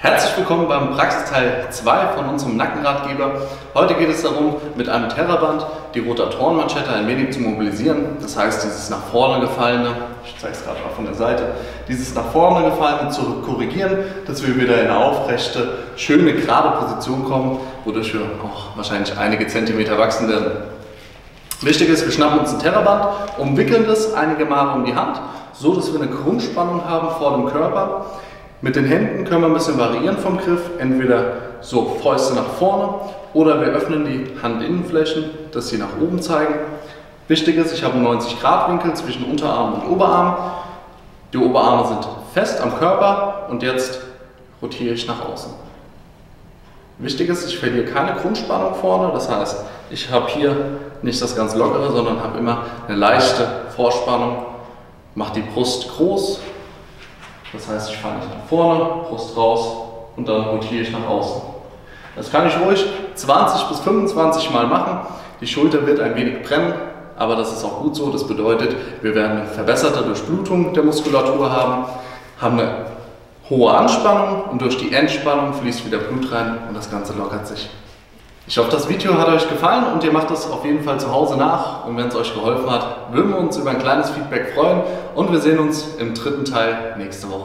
Herzlich willkommen beim Praxisteil 2 von unserem Nackenratgeber. Heute geht es darum, mit einem Terraband die Rotatorenmanschette ein wenig zu mobilisieren. Das heißt, dieses nach vorne gefallene, ich zeige es gerade mal von der Seite, dieses nach vorne gefallene zu korrigieren, dass wir wieder in eine aufrechte, schöne, gerade Position kommen, wodurch wir auch wahrscheinlich einige Zentimeter wachsen werden. Wichtig ist, wir schnappen uns ein Terraband, umwickeln das einige Male um die Hand, so dass wir eine Grundspannung haben vor dem Körper. Mit den Händen können wir ein bisschen variieren vom Griff, entweder so Fäuste nach vorne oder wir öffnen die Handinnenflächen, dass sie nach oben zeigen. Wichtig ist, ich habe einen 90 Grad Winkel zwischen Unterarm und Oberarm. Die Oberarme sind fest am Körper und jetzt rotiere ich nach außen. Wichtig ist, ich verliere keine Grundspannung vorne, das heißt, ich habe hier nicht das ganz lockere, sondern habe immer eine leichte Vorspannung, mache die Brust groß, das heißt, ich fahre nicht nach vorne, Brust raus und dann rotiere ich nach außen. Das kann ich ruhig 20 bis 25 Mal machen. Die Schulter wird ein wenig brennen, aber das ist auch gut so. Das bedeutet, wir werden eine verbesserte Durchblutung der Muskulatur haben, haben eine hohe Anspannung und durch die Entspannung fließt wieder Blut rein und das Ganze lockert sich. Ich hoffe, das Video hat euch gefallen und ihr macht es auf jeden Fall zu Hause nach. Und wenn es euch geholfen hat, würden wir uns über ein kleines Feedback freuen. Und wir sehen uns im dritten Teil nächste Woche.